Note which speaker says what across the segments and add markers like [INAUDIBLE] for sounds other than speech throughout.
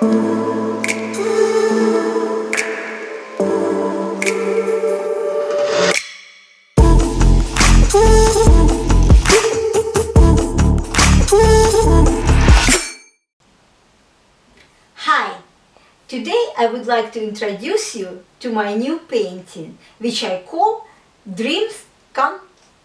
Speaker 1: Hi! Today I would like to introduce you to my new painting, which I call Dreams Come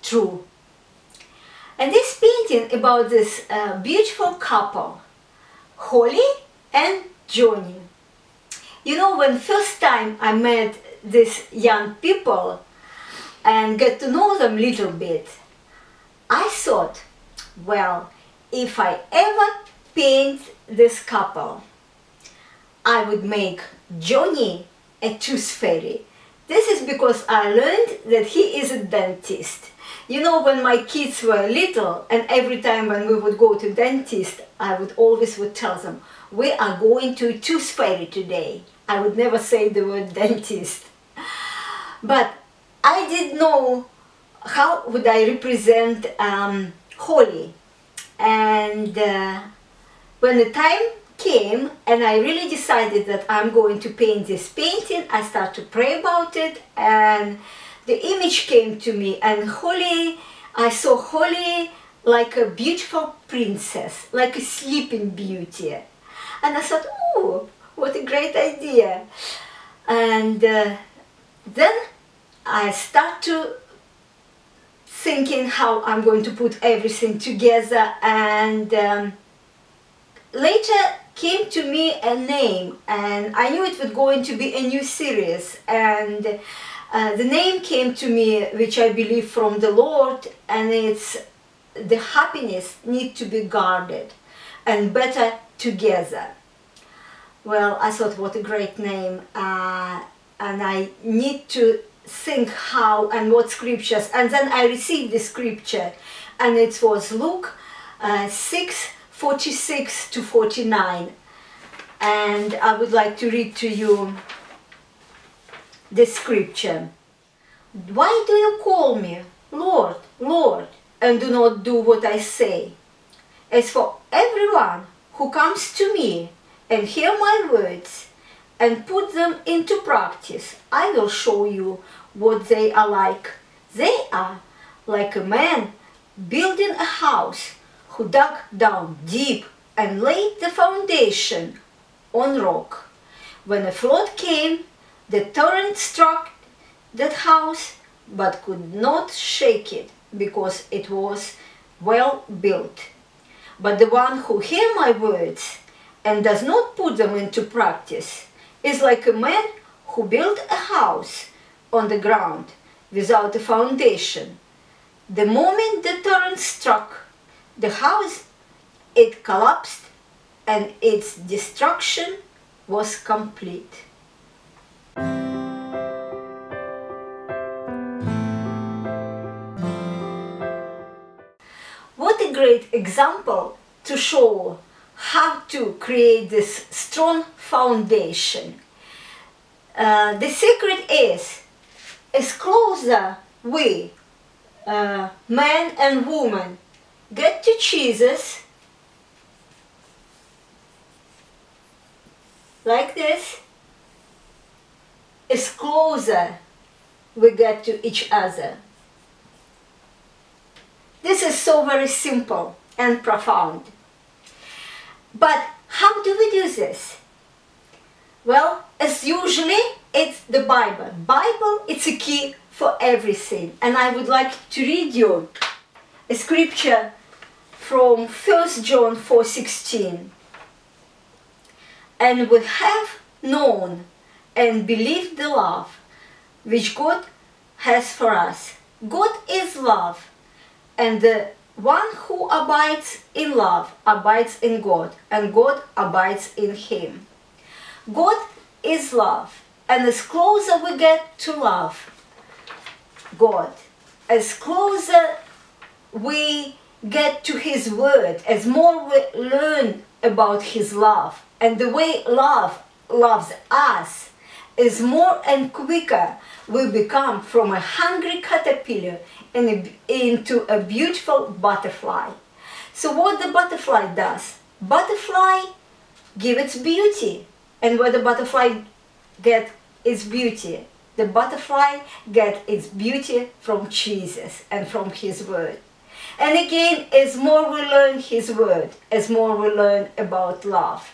Speaker 1: True. And this painting about this uh, beautiful couple, Holly and Johnny. You know, when first time I met these young people and get to know them little bit, I thought, well, if I ever paint this couple, I would make Johnny a tooth fairy. This is because I learned that he is a dentist. You know, when my kids were little and every time when we would go to dentist, I would always would tell them, we are going to tooth fairy today. I would never say the word [LAUGHS] dentist. But I didn't know how would I represent um, Holly. And uh, when the time came and I really decided that I'm going to paint this painting, I started to pray about it and the image came to me and Holly, I saw Holly like a beautiful princess, like a sleeping beauty. And I thought, oh, what a great idea. And uh, then I start to thinking how I'm going to put everything together and um, later came to me a name and I knew it was going to be a new series and uh, the name came to me which I believe from the Lord and it's the happiness need to be guarded and better together. Well, I thought what a great name uh, and I need to think how and what scriptures and then I received the scripture and it was Luke uh, 6 46 to 49 and I would like to read to you the scripture. Why do you call me Lord, Lord, and do not do what I say? As for everyone who comes to me and hear my words and put them into practice, I will show you what they are like. They are like a man building a house who dug down deep and laid the foundation on rock. When a flood came, the torrent struck that house but could not shake it because it was well built. But the one who hears my words and does not put them into practice is like a man who built a house on the ground without a foundation. The moment the torrent struck the house, it collapsed and its destruction was complete. Great example to show how to create this strong foundation. Uh, the secret is as closer we, uh, man and woman, get to Jesus, like this, as closer we get to each other. This is so very simple and profound. But how do we do this? Well, as usually, it's the Bible. Bible, it's a key for everything. And I would like to read you a scripture from 1 John 4.16. And we have known and believed the love which God has for us. God is love, and the one who abides in love abides in God, and God abides in him. God is love, and as closer we get to love God, as closer we get to His Word, as more we learn about His love, and the way love loves us, is more and quicker we become from a hungry caterpillar into a beautiful butterfly. So what the butterfly does? Butterfly give its beauty. And where the butterfly get its beauty? The butterfly get its beauty from Jesus and from His Word. And again, as more we learn His Word, as more we learn about love.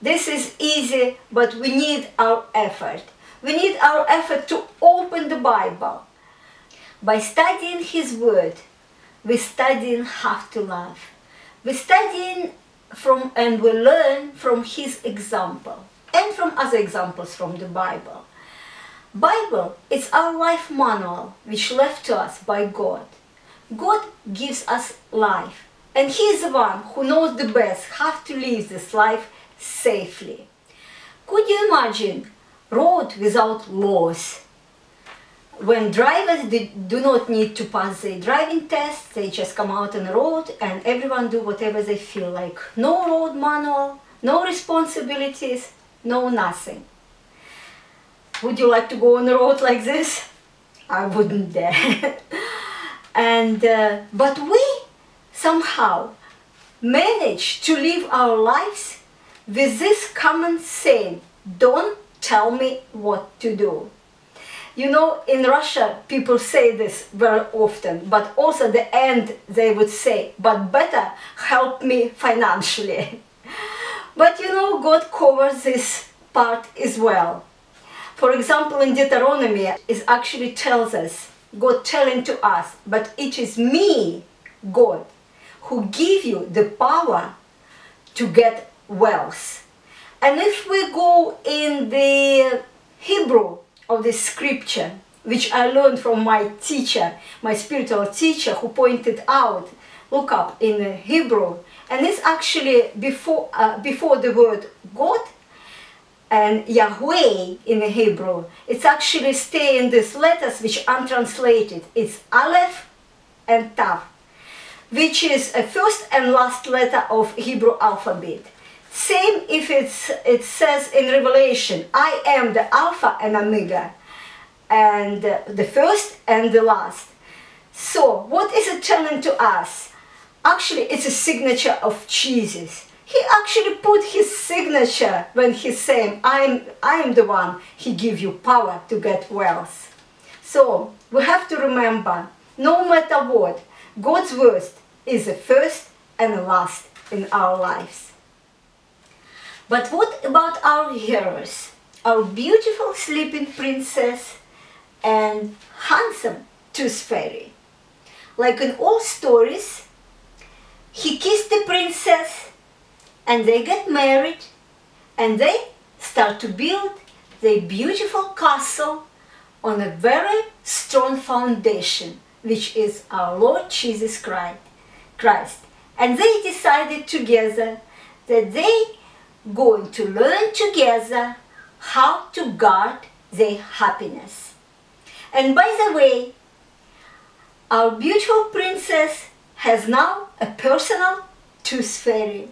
Speaker 1: This is easy, but we need our effort. We need our effort to open the Bible. By studying His Word, we studying how to love. We studying from and we learn from His example and from other examples from the Bible. Bible is our life manual which left to us by God. God gives us life and He is the one who knows the best how to live this life safely. Could you imagine road without laws? When drivers do not need to pass their driving test, they just come out on the road and everyone do whatever they feel like. No road manual, no responsibilities, no nothing. Would you like to go on the road like this? I wouldn't dare. [LAUGHS] and uh, but we somehow manage to live our lives with this common saying, don't tell me what to do. You know, in Russia, people say this very often, but also the end they would say, but better help me financially. [LAUGHS] but you know, God covers this part as well. For example, in Deuteronomy, it actually tells us, God telling to us, but it is me, God, who give you the power to get wealth. And if we go in the Hebrew of the scripture, which I learned from my teacher, my spiritual teacher, who pointed out, look up in Hebrew, and it's actually before, uh, before the word God and Yahweh in Hebrew, it's actually stay in these letters which untranslated. It's Aleph and Tav, which is a first and last letter of Hebrew alphabet. Same if it's, it says in Revelation, I am the Alpha and Omega, and the first and the last. So, what is it telling to us? Actually, it's a signature of Jesus he actually put his signature when he's saying, I'm, I'm the one, he give you power to get wealth. So we have to remember, no matter what, God's word is the first and the last in our lives. But what about our heroes? Our beautiful sleeping princess and handsome tooth fairy. Like in all stories, he kissed the princess and they get married and they start to build their beautiful castle on a very strong foundation which is our Lord Jesus Christ. And they decided together that they going to learn together how to guard their happiness. And by the way, our beautiful princess has now a personal tooth fairy.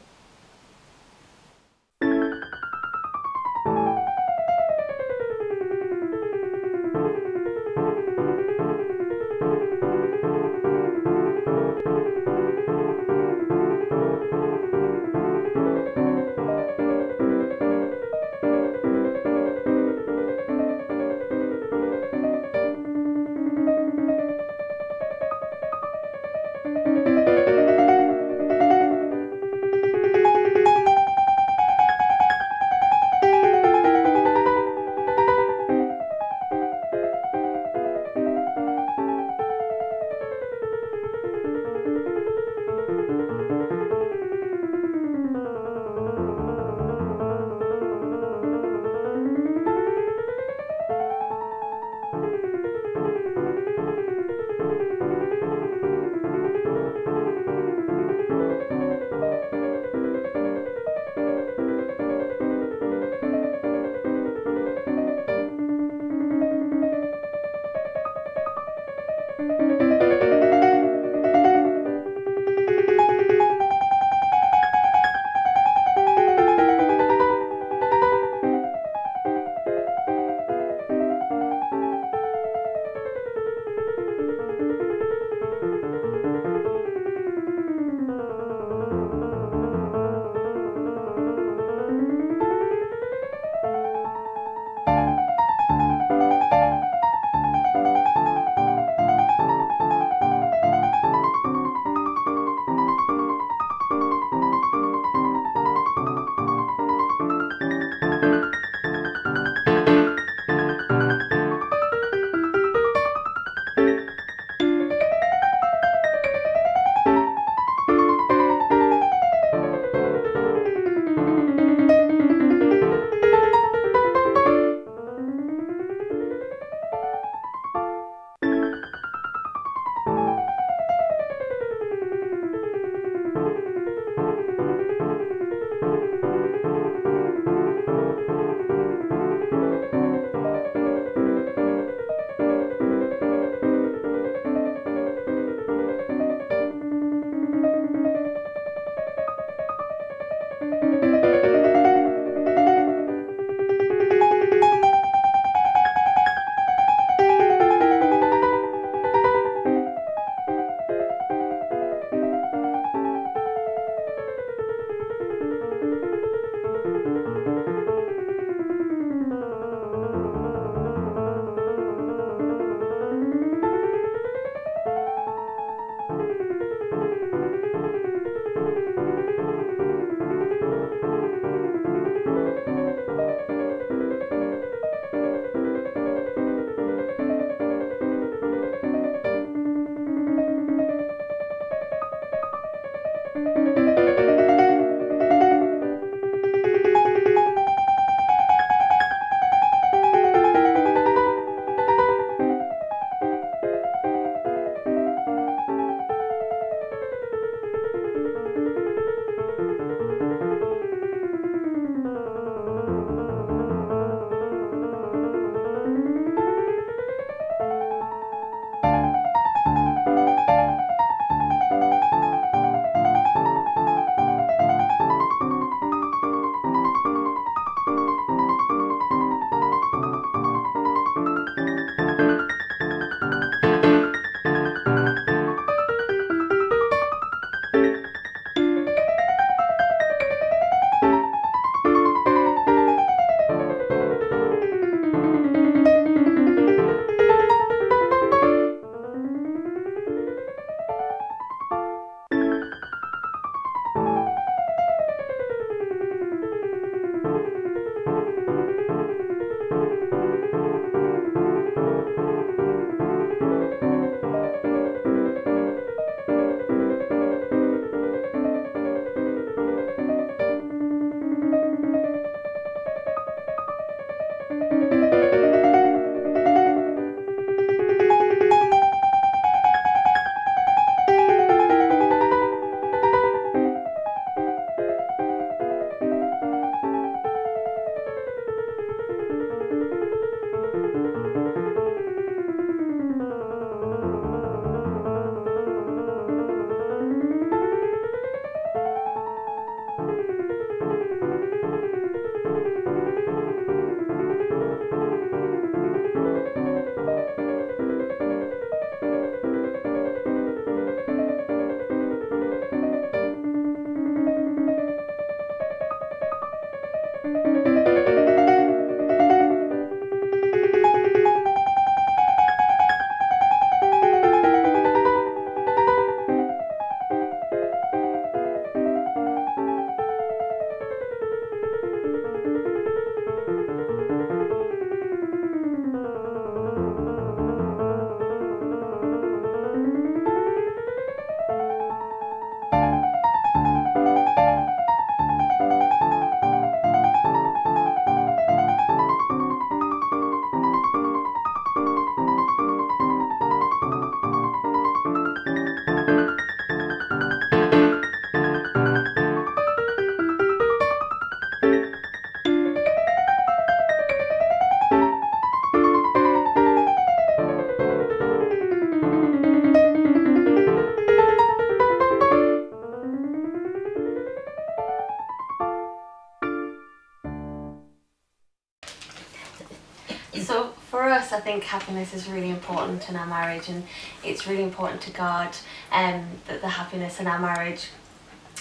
Speaker 2: I think happiness is really important in our marriage, and it's really important to God um, that the happiness in our marriage.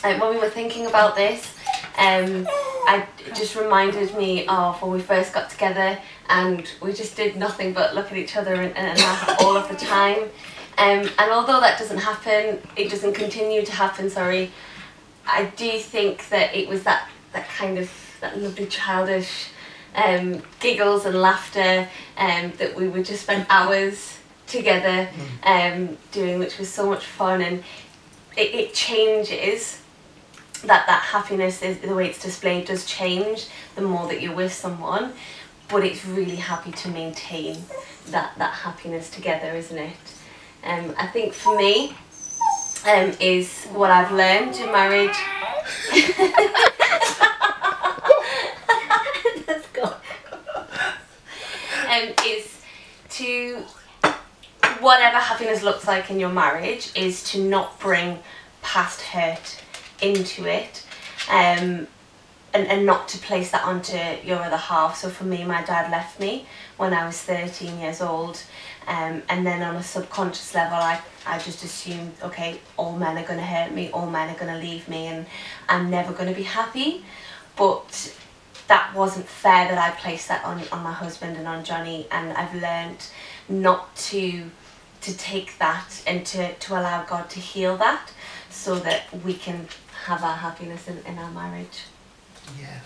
Speaker 2: And when we were thinking about this, um, I it just reminded me of when we first got together, and we just did nothing but look at each other and, and laugh [LAUGHS] all of the time. Um, and although that doesn't happen, it doesn't continue to happen. Sorry, I do think that it was that that kind of that lovely childish um, giggles and laughter um, that we would just spend hours together um, doing, which was so much fun. And it, it changes. That that happiness is the way it's displayed does change the more that you're with someone. But it's really happy to maintain that that happiness together isn't it? Um, I think for me um, is what I've learned in marriage [LAUGHS]
Speaker 1: Let's go.
Speaker 2: Um, is to whatever happiness looks like in your marriage is to not bring past hurt into it um, and, and not to place that onto your other half. So for me, my dad left me when I was 13 years old. Um, and then on a subconscious level, I, I just assumed, okay, all men are going to hurt me, all men are going to leave me, and I'm never going to be happy. But that wasn't fair that I placed that on, on my husband and on Johnny, and I've learned not to to take that and to, to allow God to heal that so that we can have our happiness in, in our marriage.
Speaker 3: Yeah.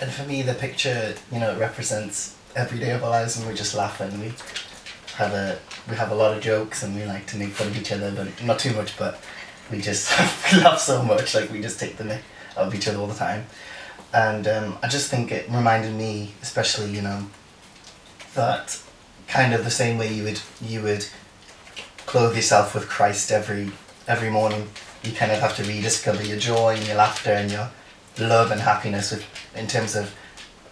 Speaker 3: And for me, the picture, you know, represents every day of our lives, and we just laugh and we have a we have a lot of jokes, and we like to make fun of each other, but not too much. But we just [LAUGHS] laugh so much, like we just take the mick of each other all the time. And um, I just think it reminded me, especially, you know, that kind of the same way you would you would clothe yourself with Christ every every morning. You kind of have to rediscover your joy and your laughter and your love and happiness with in terms of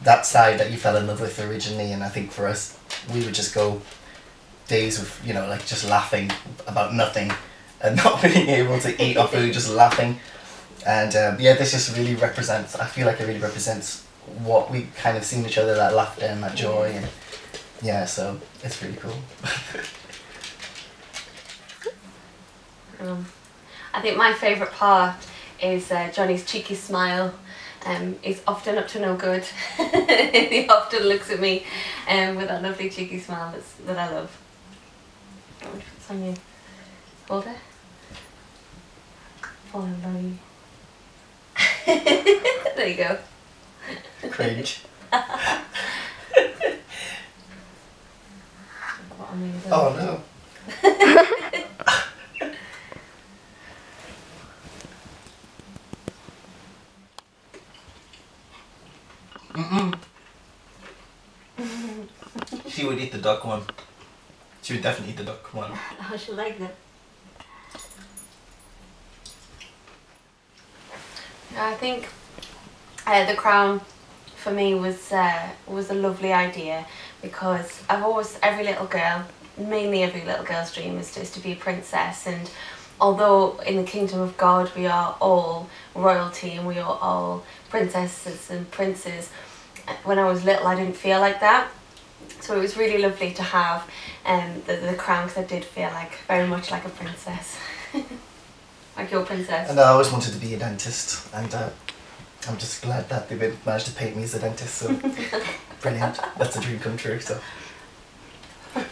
Speaker 3: that side that you fell in love with originally. And I think for us, we would just go days of you know like just laughing about nothing and [LAUGHS] not being able to eat our food, just laughing. And um, yeah, this just really represents. I feel like it really represents what we kind of see in each other, that laughter and that joy, and yeah, so it's really cool. [LAUGHS]
Speaker 2: Um, I think my favourite part is uh, Johnny's cheeky smile. Um, he's often up to no good. [LAUGHS] he often looks at me um, with that lovely cheeky smile that's, that I love. Which one's on you? It. Fall in love. [LAUGHS] there you go.
Speaker 3: Cringe.
Speaker 2: What am I
Speaker 3: Oh no. Mm-mm. [LAUGHS] she would eat the duck one. She would definitely eat the duck one.
Speaker 1: How she like that?
Speaker 2: I think uh, the crown for me was uh, was a lovely idea because I've always every little girl, mainly every little girl's dream is to, to be a princess and although in the kingdom of God we are all royalty and we are all princesses and princes when I was little I didn't feel like that. So it was really lovely to have um, the, the crown because I did feel like very much like a princess [LAUGHS] like your princess
Speaker 3: And I always wanted to be a dentist, and uh, I'm just glad that they would manage to paint me as a dentist. So [LAUGHS] brilliant! That's a dream come true. So. [COUGHS]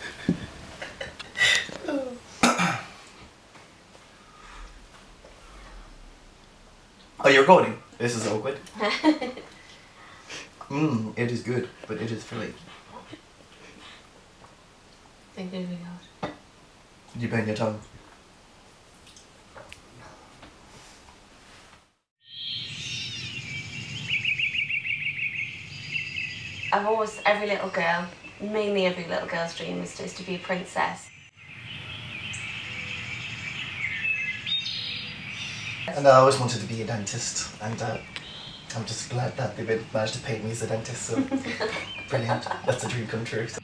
Speaker 3: Oh, you're recording? This is awkward. Mmm, [LAUGHS] it is good, but it is filling.
Speaker 2: Thank you, God.
Speaker 3: Did you bang your tongue?
Speaker 2: I've always, every little girl, mainly every little girl's dream is to, is to be a princess.
Speaker 3: And I always wanted to be a dentist, and uh, I'm just glad that they would manage to paint me as a dentist. So [LAUGHS] brilliant! That's a dream come true. So.